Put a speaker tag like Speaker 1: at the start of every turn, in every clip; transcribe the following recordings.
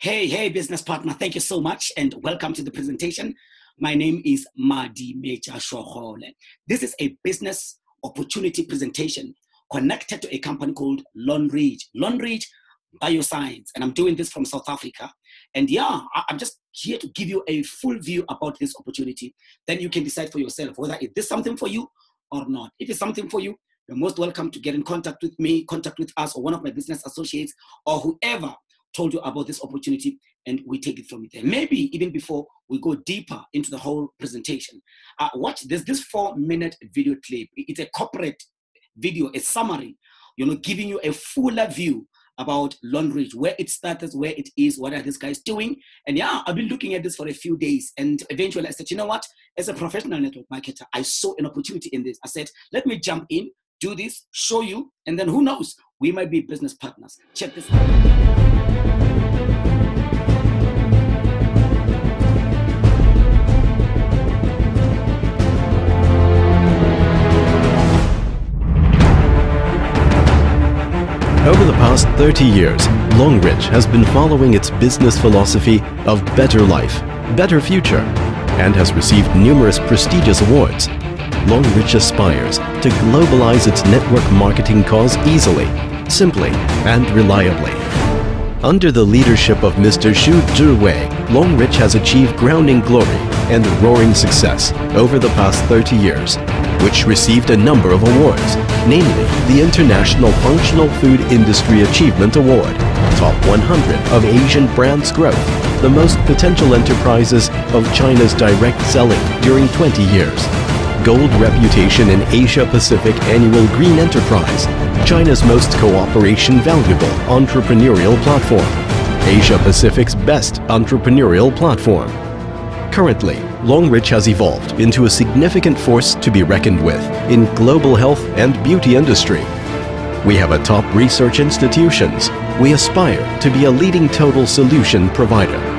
Speaker 1: Hey, hey, business partner, thank you so much and welcome to the presentation. My name is Madi Mecha Shohole. This is a business opportunity presentation connected to a company called Longrich. Longrich Bioscience, and I'm doing this from South Africa. And yeah, I'm just here to give you a full view about this opportunity. Then you can decide for yourself whether it is something for you or not. If it's something for you, you're most welcome to get in contact with me, contact with us, or one of my business associates, or whoever told you about this opportunity, and we take it from there. Maybe even before we go deeper into the whole presentation, uh, watch this this four minute video clip. It's a corporate video, a summary, you know, giving you a fuller view about Longrich, where it started, where it is, what are these guys doing. And yeah, I've been looking at this for a few days. And eventually I said, you know what? As a professional network marketer, I saw an opportunity in this. I said, let me jump in, do this, show you, and then who knows? We might be business partners. Check this out.
Speaker 2: Over the past 30 years, Longrich has been following its business philosophy of better life, better future, and has received numerous prestigious awards. Longrich aspires to globalize its network marketing cause easily, simply, and reliably. Under the leadership of Mr. Xu Zhiwei, Longrich has achieved grounding glory and roaring success over the past 30 years, which received a number of awards, namely the International Functional Food Industry Achievement Award, Top 100 of Asian Brands Growth, the most potential enterprises of China's direct selling during 20 years, Gold Reputation in Asia Pacific Annual Green Enterprise, China's most cooperation valuable entrepreneurial platform, Asia Pacific's best entrepreneurial platform. Currently, Longrich has evolved into a significant force to be reckoned with in global health and beauty industry. We have a top research institutions. We aspire to be a leading total solution provider.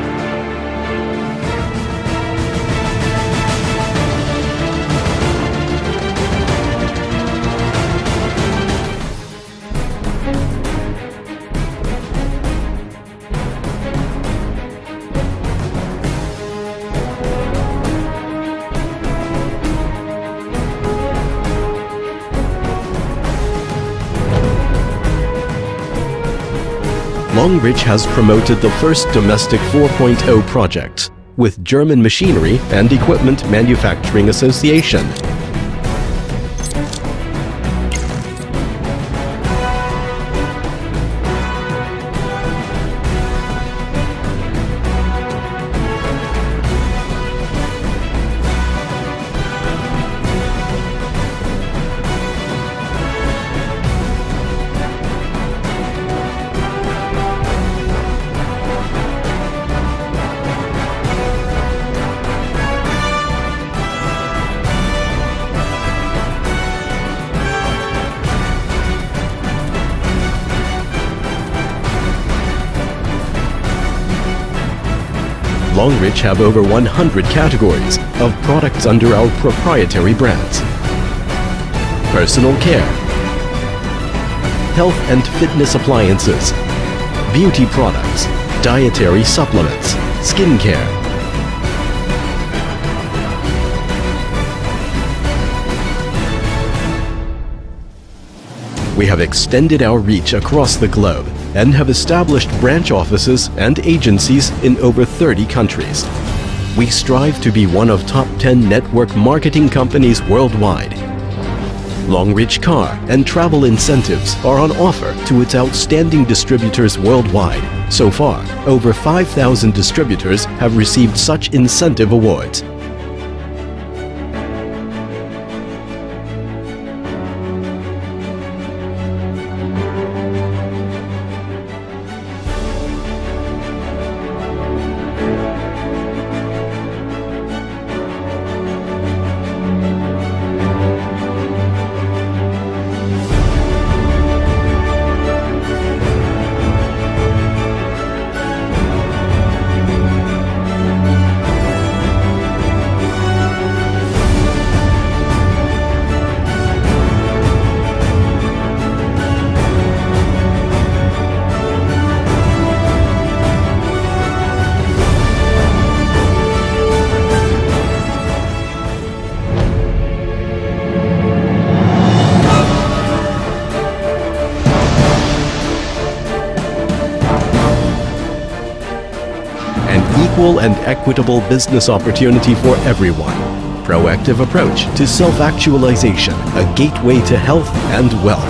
Speaker 2: Longrich has promoted the first domestic 4.0 project with German Machinery and Equipment Manufacturing Association Longrich have over 100 categories of products under our proprietary brands. Personal care, health and fitness appliances, beauty products, dietary supplements, skincare, We have extended our reach across the globe and have established branch offices and agencies in over 30 countries. We strive to be one of top 10 network marketing companies worldwide. Longrich car and travel incentives are on offer to its outstanding distributors worldwide. So far, over 5,000 distributors have received such incentive awards equal and equitable business opportunity for everyone. Proactive approach to self-actualization, a gateway to health and wealth.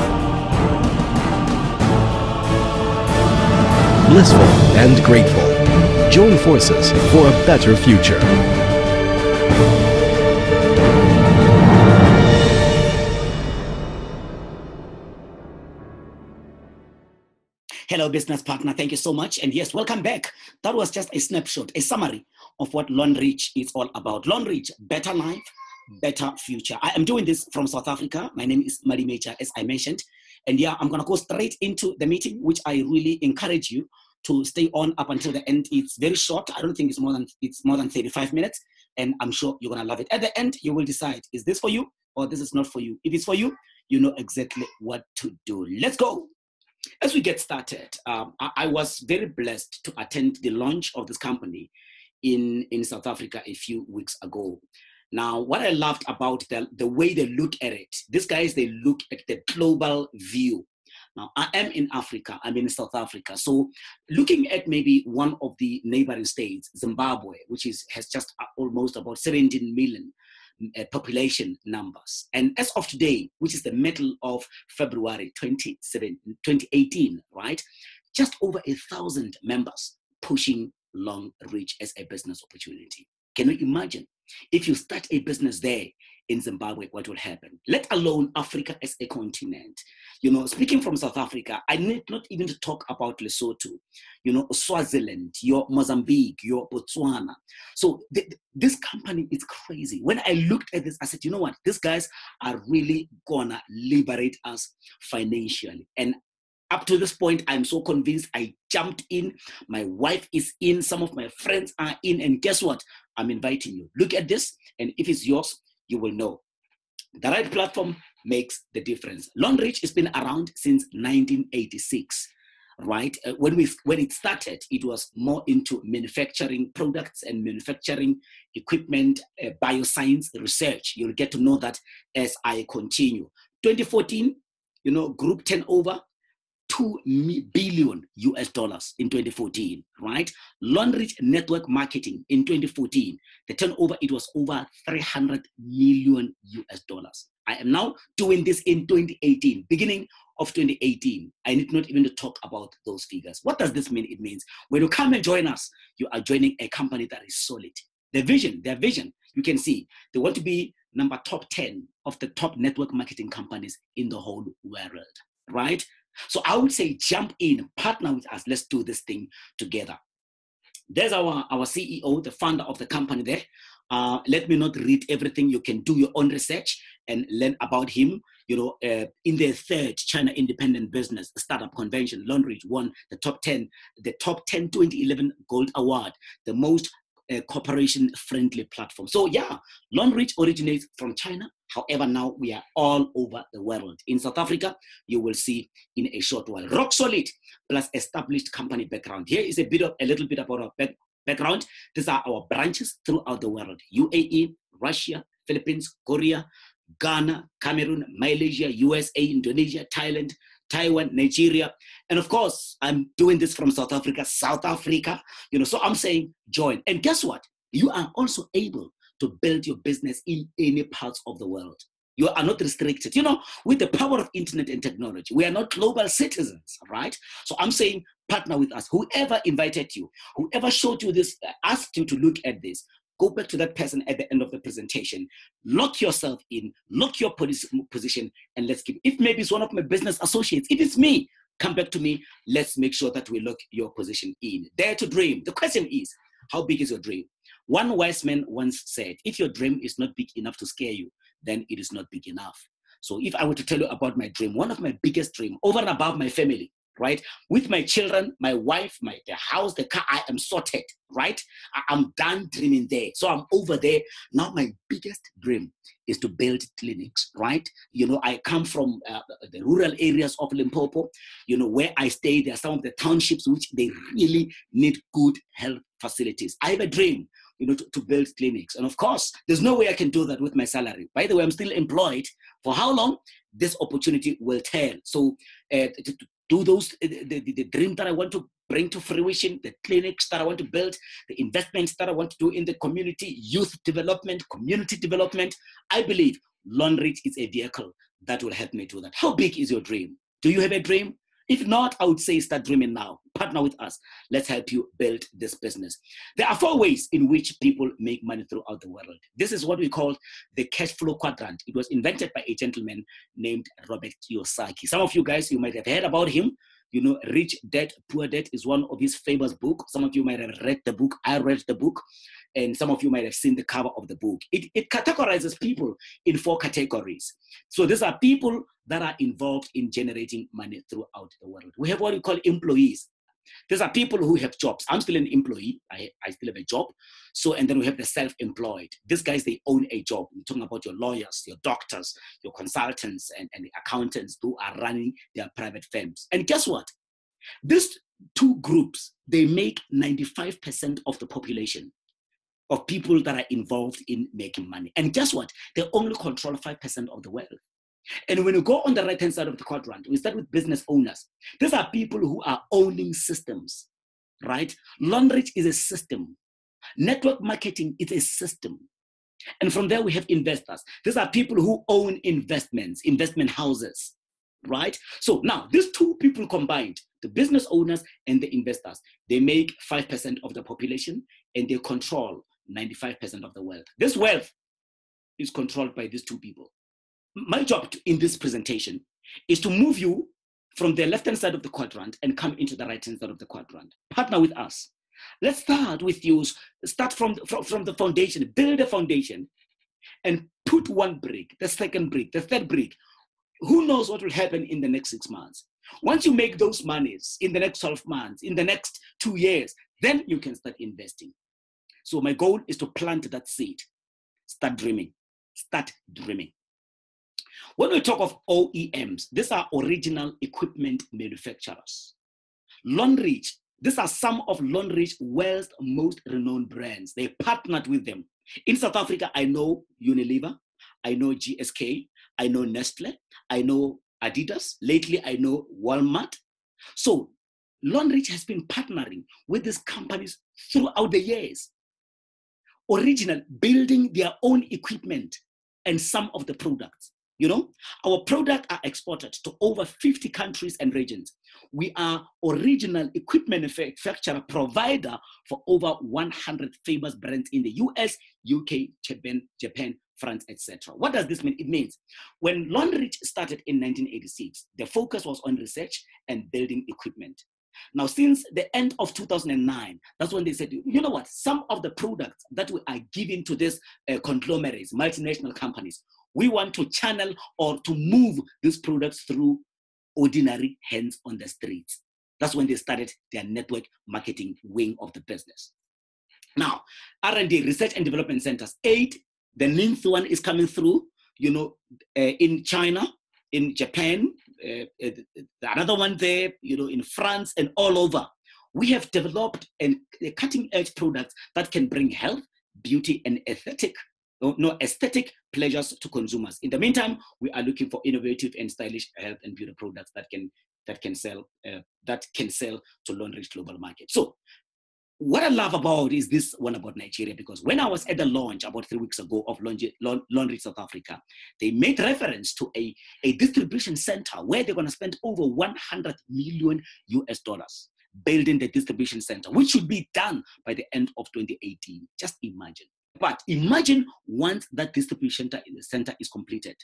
Speaker 2: Blissful and grateful. Join forces for a better future.
Speaker 1: Hello, business partner. Thank you so much. And yes, welcome back. That was just a snapshot, a summary of what Longrich is all about. Longrich, better life, better future. I am doing this from South Africa. My name is Madi Mecha, as I mentioned. And yeah, I'm going to go straight into the meeting, which I really encourage you to stay on up until the end. It's very short. I don't think it's more than it's more than 35 minutes, and I'm sure you're gonna love it. At the end, you will decide: is this for you or this is not for you? If it's for you, you know exactly what to do. Let's go. As we get started, um, I, I, was very blessed to attend the launch of this company in, in South Africa a few weeks ago. Now, what I loved about the, the way they look at it, these guys, they look at the global view. Now, I am in Africa, I'm in South Africa. So, looking at maybe one of the neighboring states, Zimbabwe, which is, has just almost about 17 million uh, population numbers. And as of today, which is the middle of February 2018, right, just over a thousand members pushing long reach as a business opportunity. Can you imagine if you start a business there in Zimbabwe, what will happen? Let alone Africa as a continent. You know, speaking from South Africa, I need not even to talk about Lesotho, you know, Swaziland, your Mozambique, your Botswana. So th- this company is crazy. When I looked at this, I said, you know what? These guys are really gonna liberate us financially. And up to this point, I'm so convinced I jumped in. My wife is in. Some of my friends are in. And guess what? I'm inviting you. Look at this. And if it's yours, you will know. The right platform makes the difference. Longrich has been around since 1986 right uh, when we when it started it was more into manufacturing products and manufacturing equipment uh, bioscience research you'll get to know that as i continue 2014 you know group turnover 2 billion US dollars in 2014, right? Longrich Network Marketing in 2014, the turnover, it was over 300 million US dollars. I am now doing this in 2018, beginning of 2018. I need not even to talk about those figures. What does this mean? It means when you come and join us, you are joining a company that is solid. Their vision, their vision, you can see they want to be number top 10 of the top network marketing companies in the whole world, right? So I would say jump in, partner with us. Let's do this thing together. There's our, our CEO, the founder of the company there. Uh, let me not read everything. You can do your own research and learn about him. You know, uh, in their third China Independent Business Startup Convention, Longrich won the top 10, the top 10 2011 Gold Award, the most uh, cooperation friendly platform. So yeah, Longrich originates from China. However, now we are all over the world. In South Africa, you will see in a short while. Rock solid plus established company background. Here is a bit of a little bit about our back, background. These are our branches throughout the world: UAE, Russia, Philippines, Korea, Ghana, Cameroon, Malaysia, USA, Indonesia, Thailand, Taiwan, Nigeria. And of course, I'm doing this from South Africa, South Africa, you know, so I'm saying join. And guess what? You are also able to build your business in any parts of the world. You are not restricted. You know, with the power of internet and technology, we are not global citizens, right? So I'm saying partner with us. Whoever invited you, whoever showed you this, uh, asked you to look at this, go back to that person at the end of the presentation, lock yourself in, lock your position, and let's keep. If maybe it's one of my business associates, if it's me, come back to me. Let's make sure that we lock your position in. Dare to dream. The question is, how big is your dream? One wise man once said, if your dream is not big enough to scare you, then it is not big enough. So if I were to tell you about my dream, one of my biggest dream, over and above my family, right? With my children, my wife, my the house, the car, I am sorted, right? I, am done dreaming there. So I'm over there. Now my biggest dream is to build clinics, right? You know, I come from uh, the rural areas of Limpopo, you know, where I stay, there are some of the townships which they really need good health facilities. I have a dream you know, to, to, build clinics. And of course, there's no way I can do that with my salary. By the way, I'm still employed. For how long? This opportunity will tell. So uh, to, do those eh, the, the, the, dream that I want to bring to fruition, the clinics that I want to build, the investments that I want to do in the community, youth development, community development, I believe Longrich is a vehicle that will help me do that. How big is your dream? Do you have a dream? If not, I would say start dreaming now. Partner with us. Let's help you build this business. There are four ways in which people make money throughout the world. This is what we call the cash flow quadrant. It was invented by a gentleman named Robert Kiyosaki. Some of you guys, you might have heard about him. You know, Rich Dad, Poor Dad is one of his famous books. Some of you might have read the book. I read the book and some of you might have seen the cover of the book. It, it categorizes people in four categories. So these are people that are involved in generating money throughout the world. We have what we call employees. These are people who have jobs. I'm still an employee. I, I still have a job. So, and then we have the self-employed. These guys, they own a job. We're talking about your lawyers, your doctors, your consultants, and, and the accountants who are running their private firms. And guess what? These two groups, they make 95% of the population of people that are involved in making money. And guess what? They only control 5% of the wealth. And when you go on the right hand side of the quadrant, we start with business owners. These are people who are owning systems, right? Longrich is a system. Network marketing is a system. And from there, we have investors. These are people who own investments, investment houses, right? So now, these two people combined, the business owners and the investors, they make 5% of the population and they control 95% of the wealth. This wealth is controlled by these two people. My job in this presentation is to move you from the left hand side of the quadrant and come into the right hand side of the quadrant. Partner with us. Let's start with you. Start from, from, from the foundation, build a foundation, and put one brick, the second brick, the third brick. Who knows what will happen in the next six months? Once you make those monies in the next 12 months, in the next two years, then you can start investing. So my goal is to plant that seed. Start dreaming. Start dreaming. When we talk of OEMs, these are original equipment manufacturers. Longrich, these are some of Longrich world's most renowned brands. They partnered with them. In South Africa, I know Unilever, I know GSK, I know Nestle, I know Adidas. Lately, I know Walmart. So Longrich has been partnering with these companies throughout the years original, building their own equipment and some of the products. You know, our products are exported to over 50 countries and regions. We are original equipment manufacturer provider for over 100 famous brands in the US, UK, Japan, Japan France, etc. What does this mean? It means when Longrich started in 1986, the focus was on research and building equipment. Now, since the end of 2009, that's when they said, you know what, some of the products that we are giving to these uh, conglomerates, multinational companies, we want to channel or to move these products through ordinary hands on the streets. That's when they started their network marketing wing of the business. Now, R&D, research and development centers, eight, the ninth one is coming through, you know, uh, in China, in Japan, another one there, you know, in France and all over. We have developed a cutting edge products that can bring health, beauty, and aesthetic, no, aesthetic pleasures to consumers. In the meantime, we are looking for innovative and stylish health and beauty products that can that can sell uh, that can sell to Longrich global market. So what I love about is this one about Nigeria because when I was at the launch about three weeks ago of Longrich South Africa, they made reference to a, a distribution center where they're going to spend over 100 million US dollars building the distribution center, which should be done by the end of 2018. Just imagine. But imagine once that distribution center is completed.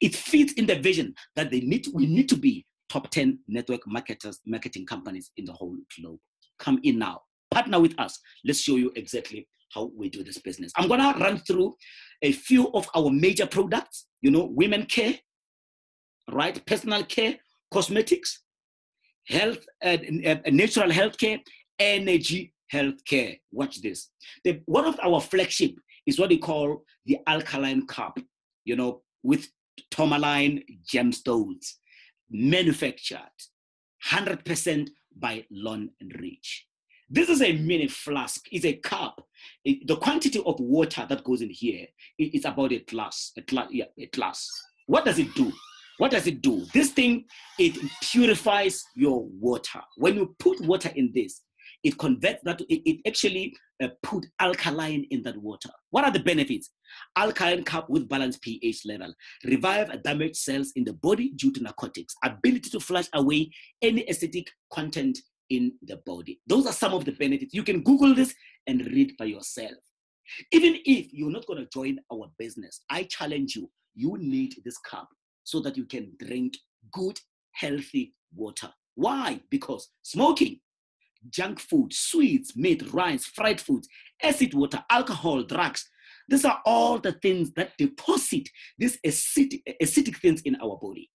Speaker 1: It fits in the vision that they need, we need to be top 10 network marketers, marketing companies in the whole globe. Come in now partner with us. Let's show you exactly how we do this business. I'm gonna run through a few of our major products, you know, women care, right? Personal care, cosmetics, health, uh, uh, natural health care, energy health care. Watch this. The, one of our flagship is what we call the alkaline cup, you know, with tourmaline gemstones, manufactured 100% by Lon and Rich. This is a mini flask. It's a cup. It, the quantity of water that goes in here is about a glass. A glass, yeah, a glass. What does it do? What does it do? This thing, it purifies your water. When you put water in this, it converts that, it, it actually uh, put alkaline in that water. What are the benefits? Alkaline cup with balanced pH level, revive damaged cells in the body due to narcotics, ability to flush away any acidic content in the body. Those are some of the benefits. You can Google this and read by yourself. Even if you're not going to join our business, I challenge you, you need this cup so that you can drink good, healthy water. Why? Because smoking, junk food, sweets, meat, rice, fried foods, acid water, alcohol, drugs, these are all the things that deposit these acidic, acidic things in our body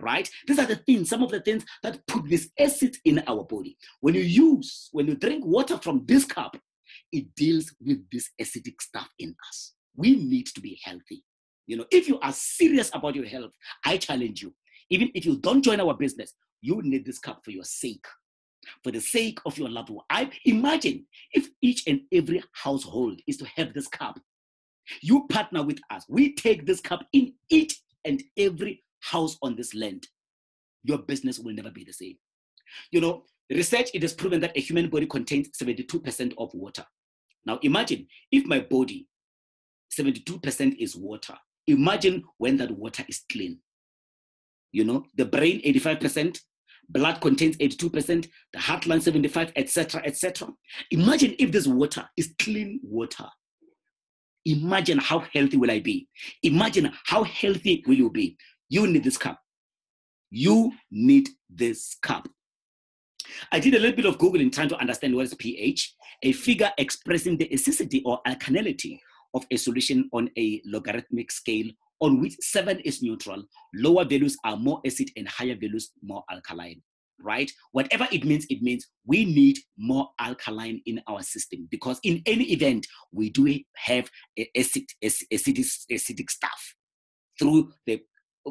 Speaker 1: right? These are the things, some of the things that put this acid in our body. When you use, when you drink water from this cup, it deals with this acidic stuff in us. We need to be healthy. You know, if you are serious about your health, I challenge you. Even if you don't join our business, you need this cup for your sake, for the sake of your loved one. I imagine if each and every household is to have this cup. You partner with us. We take this cup in each and every house on this land, your business will never be the same. You know, research it has proven that a human body contains 72% of water. Now imagine if my body 72% is water. Imagine when that water is clean. You know, the brain 85%, blood contains 82%, the heart lung 75, etc., etc. Imagine if this water is clean water. Imagine how healthy will I be? Imagine how healthy will you be? You need this cup. You need this cup. I did a little bit of Googling trying to understand what is pH, a figure expressing the acidity or alkalinity of a solution on a logarithmic scale on which seven is neutral, lower values are more acid and higher values more alkaline, right? Whatever it means, it means we need more alkaline in our system because in any event, we do have acid, acidic, acidic stuff through the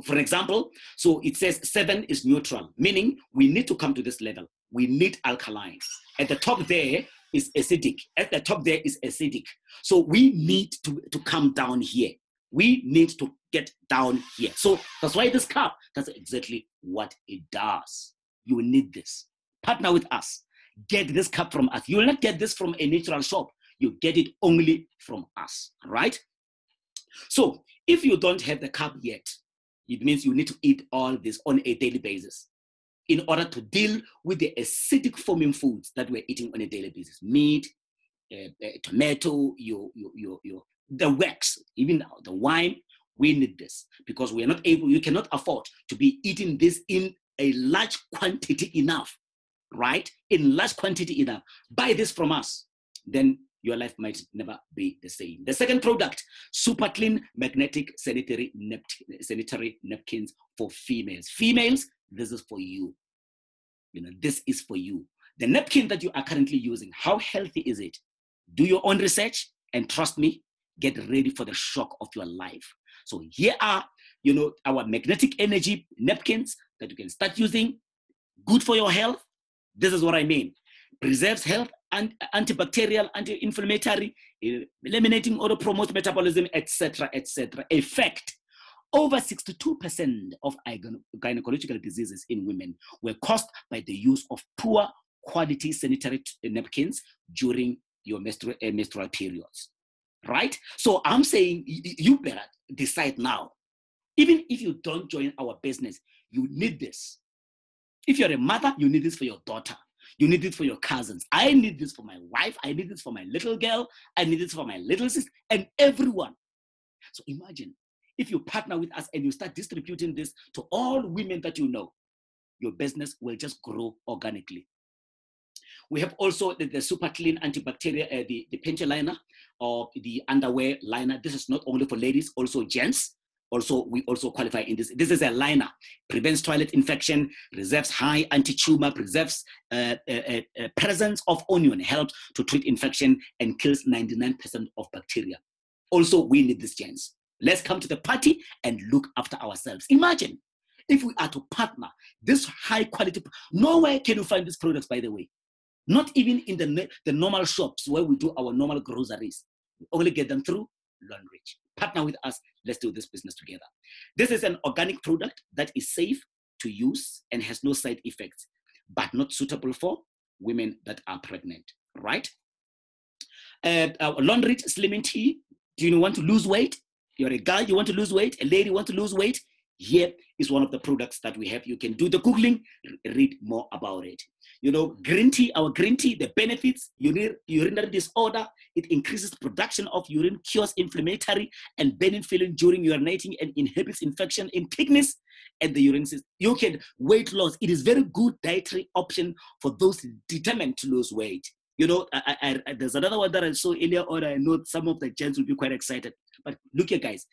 Speaker 1: for example, so it says seven is neutral, meaning we need to come to this level. We need alkaline. At the top there is acidic. At the top there is acidic. So we need to, to come down here. We need to get down here. So that's why this cup, that's exactly what it does. You need this. Partner with us. Get this cup from us. You will not get this from a natural shop. You get it only from us, right? So if you don't have the cup yet, it means you need to eat all this on a daily basis in order to deal with the acidic forming foods that we're eating on a daily basis. Meat uh, uh, tomato your, your, your, your, the wax even the wine we need this because we are not able you cannot afford to be eating this in a large quantity enough right? In large quantity enough. Buy this from us then your life might never be the same. The second product, super clean magnetic sanitary, sanitary napkins for females. Females, this is for you. You know, this is for you. The napkin that you are currently using, how healthy is it? Do your own research and trust me, get ready for the shock of your life. So here are, you know, our magnetic energy napkins that you can start using. Good for your health. This is what I mean. Preserves health antibacterial, anti-inflammatory, eliminating or promote metabolism, etc., etc. Effect. Over 62% of gynecological diseases in women were caused by the use of poor quality sanitary napkins during your menstrual, uh, menstrual periods. Right? So I'm saying you better decide now. Even if you don't join our business, you need this. If you're a mother, you need this for your daughter. You need it for your cousins. I need this for my wife. I need this for my little girl. I need this for my little sister and everyone. So imagine if you partner with us and you start distributing this to all women that you know, your business will just grow organically. We have also the, the super clean antibacterial, uh, the, the panty liner or the underwear liner. This is not only for ladies, also gents also we also qualify in this. This is a liner, prevents toilet infection, reserves high anti-tumor, preserves uh, uh, uh, uh presence of anion, helps to treat infection and kills 99% of bacteria. Also, we need this chance. Let's come to the party and look after ourselves. Imagine if we are to partner this high quality, nowhere can you find these products, by the way. Not even in the, the normal shops where we do our normal groceries. We only get them through Longrich. Partner with us. Let's do this business together. This is an organic product that is safe to use and has no side effects, but not suitable for women that are pregnant, right? Uh, uh, Slimming Tea. Do you want to lose weight? You're a guy, you want to lose weight, a lady want to lose weight, here is one of the products that we have. You can do the Googling, read more about it. You know, green tea, our green tea, the benefits, urinary, urinary disorder, it increases production of urine, cures inflammatory and burning feeling during urinating and inhibits infection in kidneys and the urine system. You can weight loss. It is very good dietary option for those determined to lose weight. You know, I, I, I, there's another one that I saw earlier on. I know some of the gents will be quite excited. But look here, guys.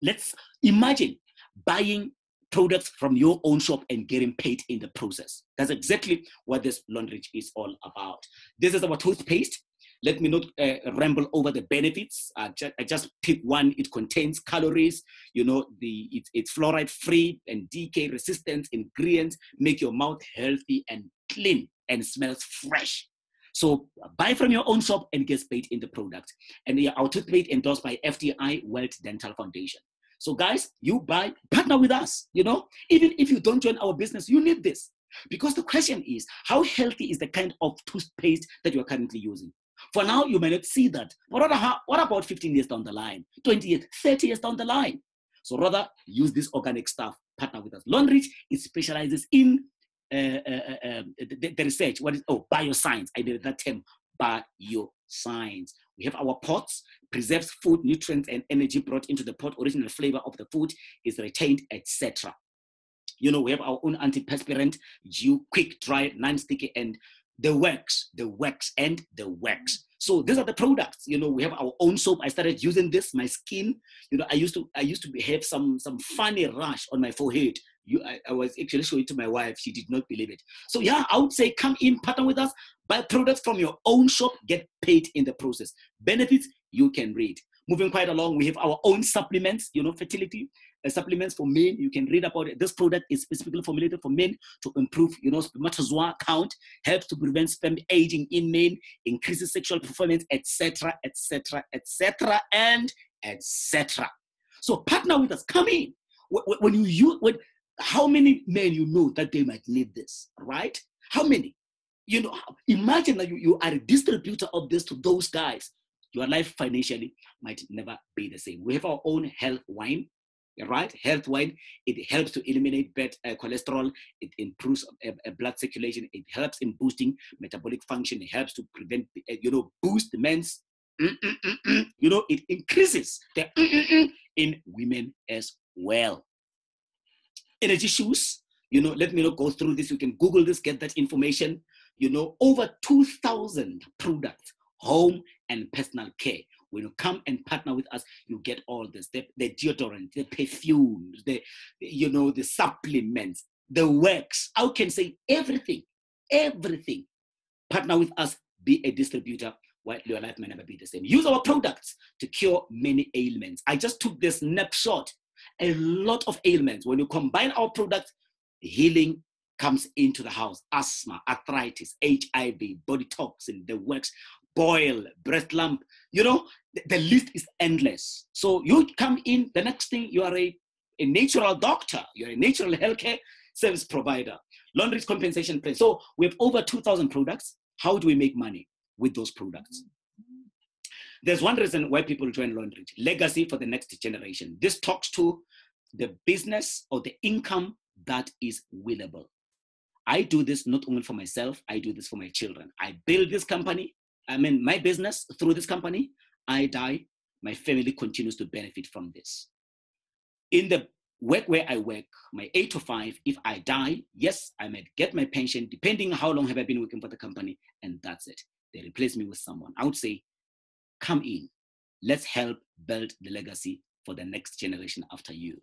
Speaker 1: Let's imagine buying products from your own shop and getting paid in the process. That's exactly what this Longrich is all about. This is our toothpaste. Let me not uh, ramble over the benefits. I just, I just pick one. It contains calories. You know, the it's, it's fluoride free and decay resistant ingredients make your mouth healthy and clean and smells fresh. So buy from your own shop and get paid in the product. And our toothpaste endorsed by FDI World Dental Foundation. So, guys, you buy, partner with us. You know, even if you don't join our business, you need this. Because the question is, how healthy is the kind of toothpaste that you are currently using? For now, you may not see that. But what about 15 years down the line, 20 years, 30 years down the line? So rather use this organic stuff, partner with us. Longrich, it specializes in uh, uh, uh, um, the, the, research. What is, oh, bioscience. I did that term, bioscience. We have our pots, preserves food, nutrients, and energy brought into the pot. Original flavor of the food is retained, etc. You know, we have our own antiperspirant, dew, quick, dry, non-sticky, and the wax, the wax, and the wax. So these are the products. You know, we have our own soap. I started using this. My skin, you know, I used to I used to have some some funny rash on my forehead you, I, I, was actually showing to my wife. She did not believe it. So yeah, I would say come in, partner with us, buy products from your own shop, get paid in the process. Benefits you can read. Moving quite along, we have our own supplements, you know, fertility uh, supplements for men. You can read about it. This product is specifically formulated for men to improve, you know, spermatozoa count, helps to prevent sperm aging in men, increases sexual performance, etc., etc., etc., and etc. So partner with us. Come in. When you use when how many men you know that they might need this, right? How many? You know, imagine that you, you are a distributor of this to those guys. Your life financially might never be the same. We have our own health wine, right? Health wine, it helps to eliminate bad uh, cholesterol, it improves uh, uh, blood circulation, it helps in boosting metabolic function, it helps to prevent, uh, you know, boost men's, mm, mm, mm, you know, it increases the in women as well energy shoes. You know, let me not go through this. You can Google this, get that information. You know, over 2,000 products, home and personal care. When you come and partner with us, you get all this: the, the deodorant, the perfumes, the you know, the supplements, the works. I can say everything, everything. Partner with us, be a distributor while your life may never be the same. Use our products to cure many ailments. I just took this snapshot a lot of ailments. When you combine our products, healing comes into the house. Asthma, arthritis, HIV, body toxin, the works, boil, breast lump. You know, the, the list is endless. So you come in, the next thing you are a, a natural doctor, you're a natural healthcare service provider, Longrich compensation plan. So we have over 2,000 products. How do we make money with those products? There's one reason why people join Longrich legacy for the next generation. This talks to the business or the income that is willable. I do this not only for myself, I do this for my children. I build this company, I mean, my business through this company. I die, my family continues to benefit from this. In the work where I work, my eight to five, if I die, yes, I might get my pension, depending how long have I been working for the company, and that's it. They replace me with someone. I would say come in. Let's help build the legacy for the next generation after you.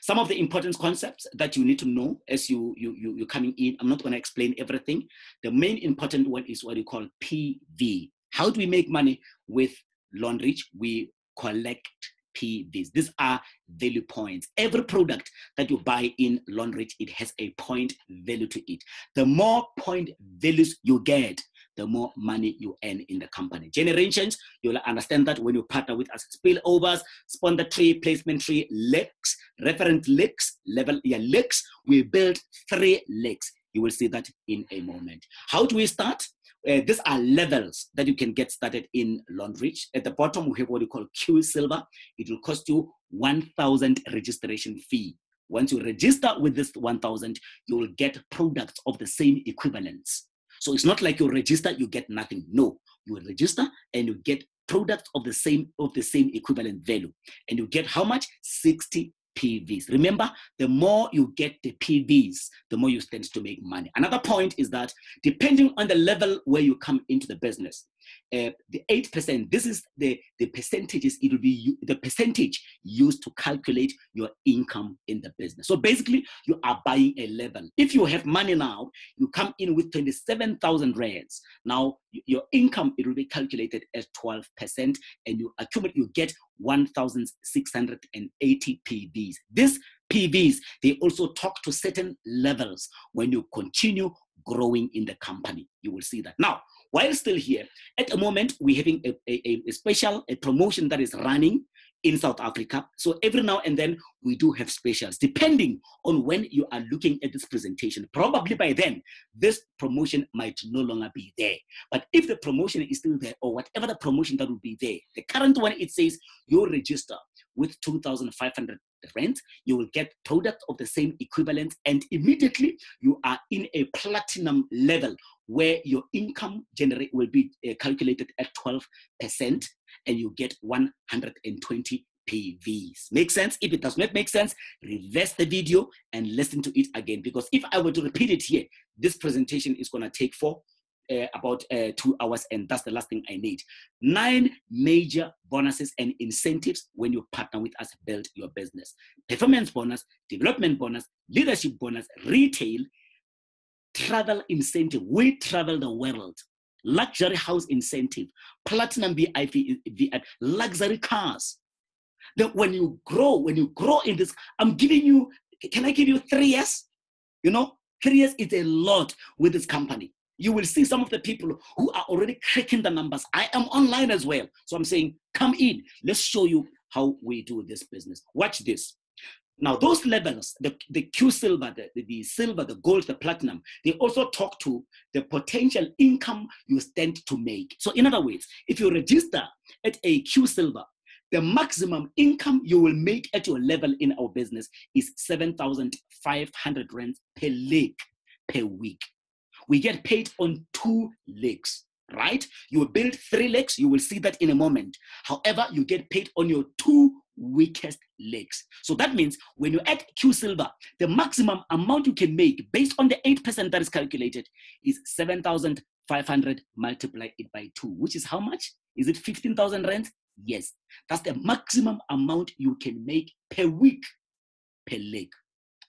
Speaker 1: Some of the important concepts that you need to know as you, you, you, you're coming in, I'm not going to explain everything. The main important one is what you call PV. How do we make money with Longrich? We collect PVs. These are value points. Every product that you buy in Longrich, it has a point value to it. The more point values you get, the more money you earn in the company. Generations, you'll understand that when you partner with us, spillovers, sponsor tree, placement tree, legs, reference legs, level yeah, legs. We build three legs. You will see that in a moment. How do we start? Uh, these are levels that you can get started in Longrich. At the bottom, we have what we call Q Silver. It will cost you 1,000 registration fee. Once you register with this 1,000, you will get products of the same equivalence. So it's not like you register, you get nothing. No, you register and you get products of the same of the same equivalent value, and you get how much? 60 PVs. Remember, the more you get the PVs, the more you stand to make money. Another point is that depending on the level where you come into the business, uh, the 8%, this is the, the percentages, it will be the percentage used to calculate your income in the business. So basically, you are buying a level. If you have money now, you come in with 27,000 rands. Now, your income, it will be calculated as 12%, and you accumulate, you get 1,680 PVs. This PVs, they also talk to certain levels when you continue growing in the company. You will see that. Now, while still here, at the moment, we're having a, a, a special a promotion that is running in South Africa. So every now and then we do have specials, depending on when you are looking at this presentation. Probably by then, this promotion might no longer be there. But if the promotion is still there, or whatever the promotion that will be there, the current one, it says you register with 2,500 rand, you will get product of the same equivalent, and immediately you are in a platinum level where your income generate will be uh, calculated at 12% and you get 120 PVs. Make sense? If it does not make sense, reverse the video and listen to it again. Because if I were to repeat it here, this presentation is going to take four, uh, about uh, two hours, and that's the last thing I need. Nine major bonuses and incentives when you partner with us, build your business. Performance bonus, development bonus, leadership bonus, retail, travel incentive. We travel the world. Luxury house incentive, platinum VIP, VIP luxury cars. That when you grow, when you grow in this, I'm giving you, can I give you three years? You know, three years is a lot with this company. You will see some of the people who are already cracking the numbers. I am online as well. So I'm saying, come in. Let's show you how we do this business. Watch this. Now, those levels, the, the Q silver, the, the, silver, the gold, the platinum, they also talk to the potential income you stand to make. So, in other words, if you register at a Q silver, the maximum income you will make at your level in our business is 7,500 rands per leg per week. We get paid on two legs right? You will build three legs, you will see that in a moment. However, you get paid on your two weakest legs. So that means when you add Q Silver, the maximum amount you can make based on the 8% that is calculated is 7,500 multiplied it by 2, which is how much? Is it 15,000 rand? Yes. That's the maximum amount you can make per week per leg,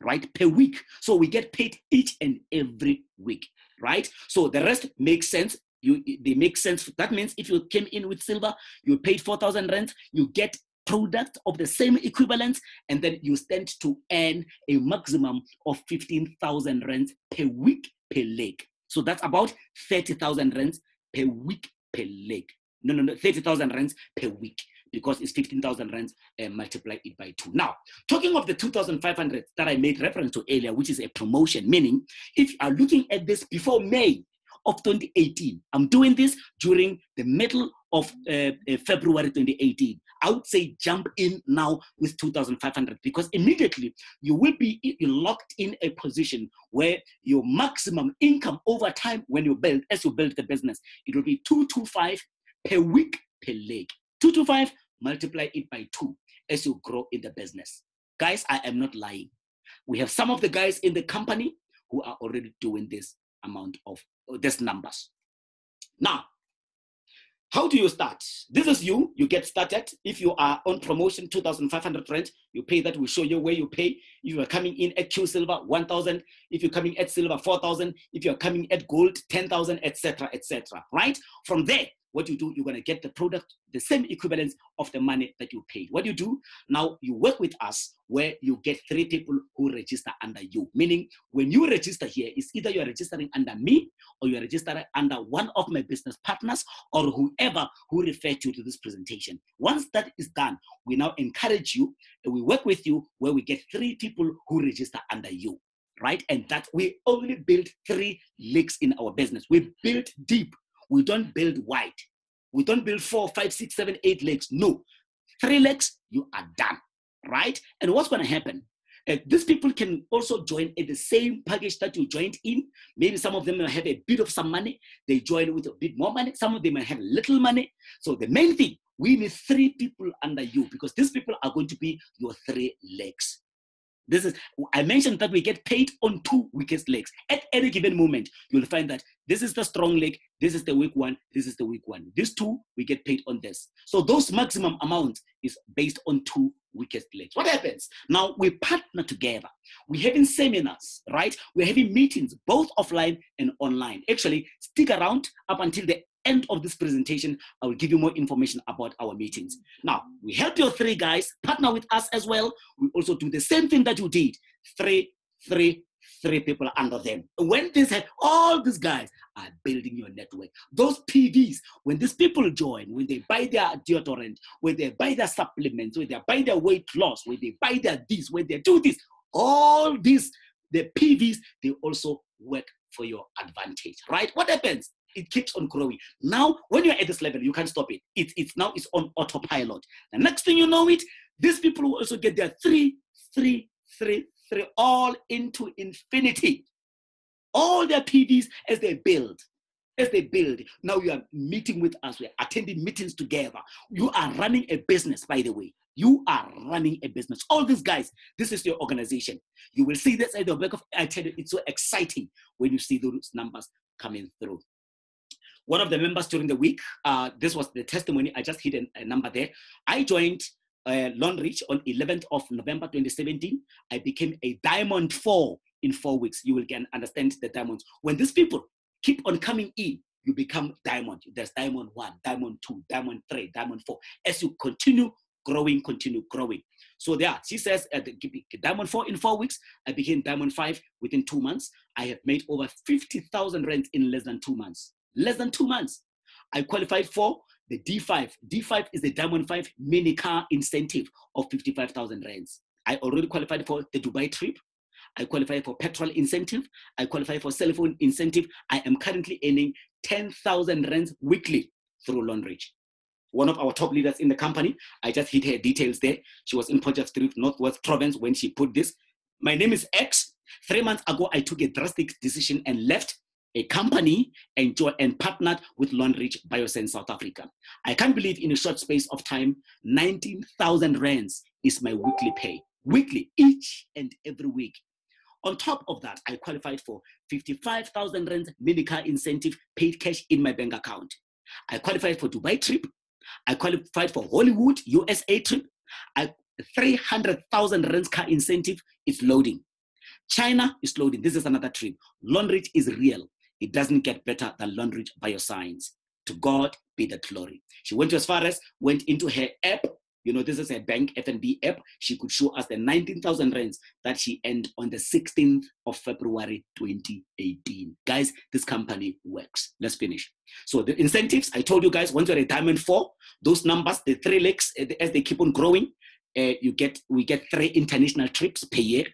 Speaker 1: right? Per week. So we get paid each and every week, right? So the rest makes sense you they make sense. That means if you came in with silver, you paid 4,000 rand, you get product of the same equivalence, and then you stand to earn a maximum of 15,000 rands per week per leg. So that's about 30,000 rands per week per leg. No, no, no, 30,000 rands per week because it's 15,000 rands and multiply it by two. Now, talking of the 2,500 that I made reference to earlier, which is a promotion, meaning if you are looking at this before May of 2018, I'm doing this during the middle of uh, uh, February 2018. I would say jump in now with 2,500 because immediately you will be locked in a position where your maximum income over time when you build, as you build the business, it will be 225 per week per leg. 225 multiply it by two as you grow in the business. Guys, I am not lying. We have some of the guys in the company who are already doing this amount of uh, these numbers. Now, how do you start? This is you. You get started. If you are on promotion, 2,500 rand, you pay that. We show you where you pay. If you are coming in at Q Silver, 1,000. If you're coming at Silver, 4,000. If you're coming at Gold, 10,000, etc., etc. right? From there, what you do, you're going to get the product, the same equivalence of the money that you paid. What you do now, you work with us where you get three people who register under you. Meaning, when you register here, it's either you're registering under me or you're registering under one of my business partners or whoever who referred you to this presentation. Once that is done, we now encourage you and we work with you where we get three people who register under you right? And that we only build three legs in our business. We build deep. We don't build wide. We don't build four, five, six, seven, eight legs. No. Three legs, you are done, right? And what's going to happen? Uh, these people can also join in the same package that you joined in. Maybe some of them may have a bit of some money. They join with a bit more money. Some of them may have little money. So the main thing, we need three people under you because these people are going to be your three legs. This is, I mentioned that we get paid on two weakest legs. At any given moment, you'll find that this is the strong leg, this is the weak one, this is the weak one. These two, we get paid on this. So those maximum amounts is based on two weakest legs. What happens? Now we partner together. We're having seminars, right? We're having meetings, both offline and online. Actually, stick around up until the end of this presentation, I will give you more information about our meetings. Now, we help your three guys partner with us as well. We also do the same thing that you did. Three, three, three people under them. When this have, all these guys are building your network. Those PVs, when these people join, when they buy their deodorant, when they buy their supplements, when they buy their weight loss, when they buy their this, when they do this, all these, the PVs, they also work for your advantage, right? What happens? It keeps on growing. Now, when you're at this level, you can't stop it. It's it's now it's on autopilot. The next thing you know it, these people will also get their three, three, three, three, all into infinity. All their PVs as they build. As they build, now you are meeting with us, we're attending meetings together. You are running a business, by the way. You are running a business. All these guys, this is your organization. You will see this at the back of I tell you, it's so exciting when you see those numbers coming through one of the members during the week, uh, this was the testimony, I just hit a, a number there. I joined uh, Longrich on 11th of November 2017. I became a diamond four in four weeks. You will get understand the diamonds. When these people keep on coming in, you become diamond. There's diamond one, diamond two, diamond three, diamond four. As you continue growing, continue growing. So there, she says, uh, diamond four in four weeks. I became diamond five within two months. I have made over 50,000 rand in less than two months less than two months. I qualified for the D5. D5 is the Diamond 5 mini car incentive of 55,000 rands. I already qualified for the Dubai trip. I qualified for petrol incentive. I qualified for cell phone incentive. I am currently earning 10,000 rands weekly through Longrich. One of our top leaders in the company, I just hit her details there. She was in Potchefstroom, Northwest Province when she put this. My name is X. Three months ago, I took a drastic decision and left a company and, joined, and partnered with Longrich Bioscience South Africa. I can't believe in a short space of time, 19,000 rands is my weekly pay, weekly, each and every week. On top of that, I qualified for 55,000 rands medical incentive paid cash in my bank account. I qualified for Dubai trip. I qualified for Hollywood USA trip. I 300,000 rands car incentive is loading. China is loading. This is another trip. Longrich is real. It doesn't get better than Longrich Bioscience. To God be the glory. She went as far as went into her app. You know, this is a bank FNB app. She could show us the 19,000 rands that she earned on the 16th of February 2018. Guys, this company works. Let's finish. So the incentives, I told you guys, once you're a diamond four, those numbers, the three legs, eh, as they keep on growing, uh, you get we get three international trips per year.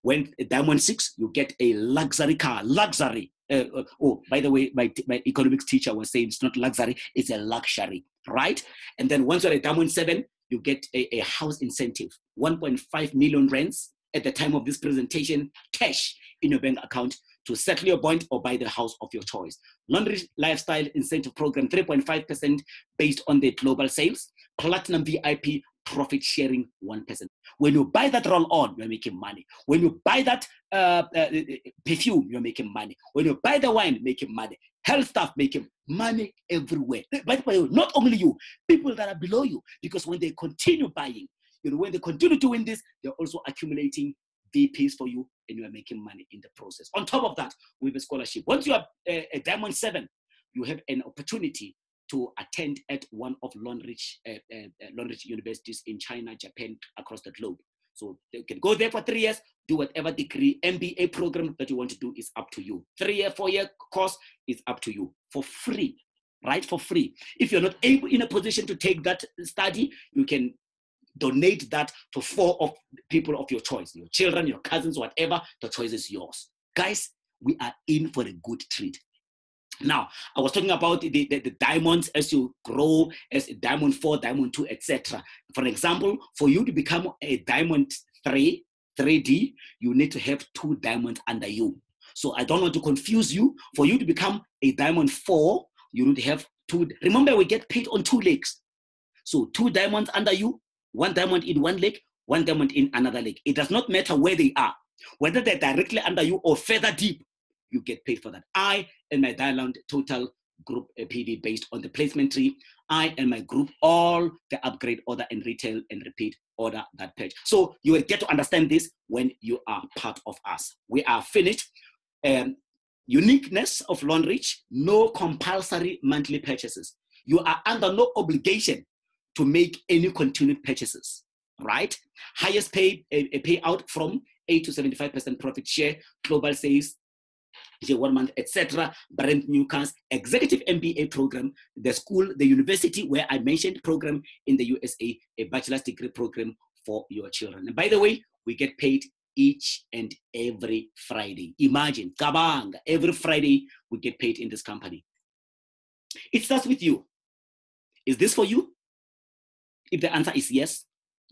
Speaker 1: When diamond six, you get a luxury car, luxury uh, oh, by the way, my, my economics teacher was saying it's not luxury, it's a luxury, right? And then once you're at Diamond 7, you get a, a house incentive, 1.5 million rands at the time of this presentation, cash in your bank account to settle your bond or buy the house of your choice. Longrich Lifestyle Incentive Program, 3.5% based on the global sales. Platinum VIP profit sharing 1%. When you buy that roll on, you're making money. When you buy that uh, uh, uh, perfume, you're making money. When you buy the wine, making money. Health stuff, making money everywhere. By the not only you, people that are below you, because when they continue buying, you know, when they continue doing this, they're also accumulating VPs for you and you are making money in the process. On top of that, have a scholarship. Once you are a, a Diamond 7, you have an opportunity to attend at one of Longrich, uh, uh, universities in China, Japan, across the globe. So you can go there for three years, do whatever degree, MBA program that you want to do is up to you. Three year, four year course is up to you for free, right? For free. If you're not able in a position to take that study, you can donate that to four of people of your choice, your children, your cousins, whatever. The choice is yours. Guys, we are in for a good treat. Now, I was talking about the, the, the, diamonds as you grow as a diamond four, diamond two, etc. For example, for you to become a diamond three, 3D, you need to have two diamonds under you. So I don't want to confuse you. For you to become a diamond four, you need to have two. Remember, we get paid on two legs. So two diamonds under you, one diamond in one leg, one diamond in another leg. It does not matter where they are, whether they're directly under you or further deep you get paid for that. I and my Diamond Total group uh, PV based on the placement tree. I and my group all the upgrade order and retail and repeat order that page. So you will get to understand this when you are part of us. We are finished. Um, uniqueness of Longrich, no compulsory monthly purchases. You are under no obligation to make any continued purchases, right? Highest pay, a, a payout from 8 to 75% profit share, global sales, one month, etc. Brand new cars, executive MBA program, the school, the university where I mentioned program in the USA, a bachelor's degree program for your children. And by the way, we get paid each and every Friday. Imagine, kabang, every Friday we get paid in this company. It starts with you. Is this for you? If the answer is yes,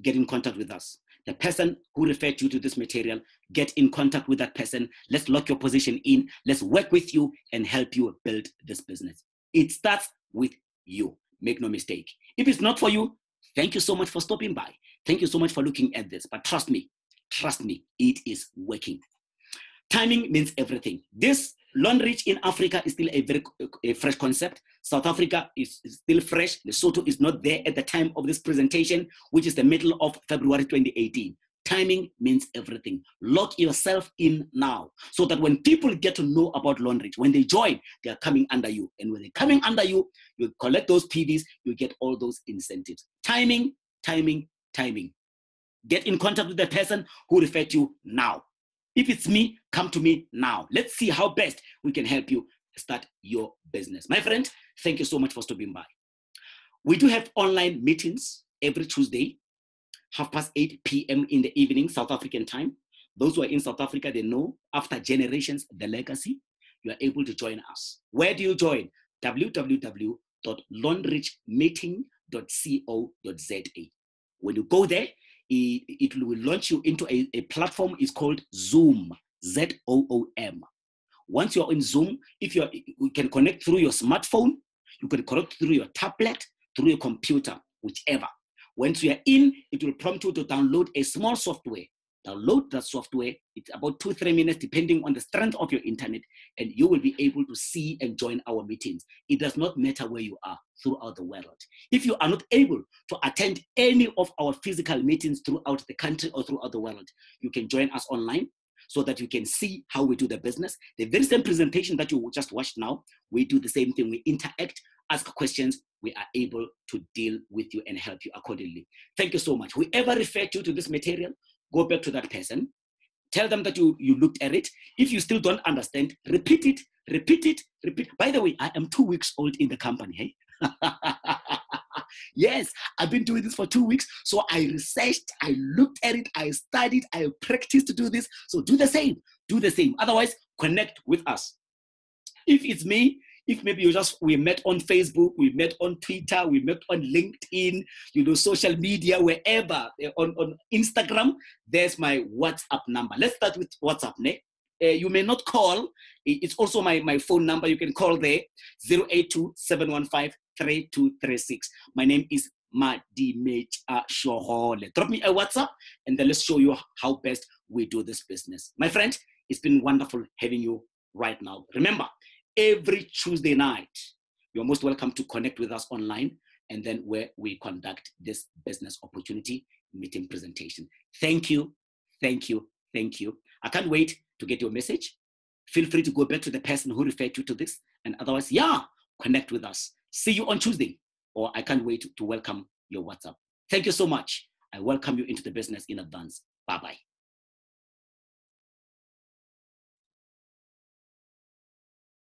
Speaker 1: get in contact with us the person who referred you to this material, get in contact with that person. Let's lock your position in. Let's work with you and help you build this business. It starts with you. Make no mistake. If it's not for you, thank you so much for stopping by. Thank you so much for looking at this. But trust me, trust me, it is working. Timing means everything. This Longrich in Africa is still a very a fresh concept. South Africa is, is, still fresh. Lesotho is not there at the time of this presentation, which is the middle of February 2018. Timing means everything. Lock yourself in now so that when people get to know about Longrich, when they join, they are coming under you. And when they're coming under you, you collect those PVs, you get all those incentives. Timing, timing, timing. Get in contact with the person who referred you now. If it's me, come to me now. Let's see how best we can help you start your business. My friend, thank you so much for stopping by. We do have online meetings every Tuesday, half past 8 p.m. in the evening, South African time. Those who are in South Africa, they know after generations, the legacy, you are able to join us. Where do you join? www.longrichmeeting.co.za. When you go there, it, it will launch you into a, a platform is called Zoom, Z-O-O-M. Once you're in Zoom, if you're, you can connect through your smartphone, you can connect through your tablet, through your computer, whichever. Once you are in, it will prompt you to download a small software download that software. It's about two, three minutes, depending on the strength of your internet, and you will be able to see and join our meetings. It does not matter where you are throughout the world. If you are not able to attend any of our physical meetings throughout the country or throughout the world, you can join us online so that you can see how we do the business. The very same presentation that you just watched now, we do the same thing. We interact, ask questions, we are able to deal with you and help you accordingly. Thank you so much. Whoever referred you to this material, go back to that person, tell them that you, you looked at it. If you still don't understand, repeat it, repeat it, repeat. By the way, I am two weeks old in the company. Hey? yes, I've been doing this for two weeks. So I researched, I looked at it, I studied, I practiced to do this. So do the same, do the same. Otherwise, connect with us. If it's me, if maybe you just we met on facebook we met on twitter we met on linkedin you know social media wherever eh, on, on instagram there's my whatsapp number let's start with whatsapp ne? Uh, you may not call it's also my, my phone number you can call there 082 3236 my name is Madimecha Shohole. Drop me a WhatsApp and then let's show you how best we do this business. My friend, it's been wonderful having you right now. Remember, every Tuesday night. You're most welcome to connect with us online and then where we conduct this business opportunity meeting presentation. Thank you, thank you, thank you. I can't wait to get your message. Feel free to go back to the person who referred you to this. And otherwise, yeah, connect with us. See you on Tuesday, or I can't wait to welcome your WhatsApp. Thank you so much. I welcome you into the business in advance. Bye bye.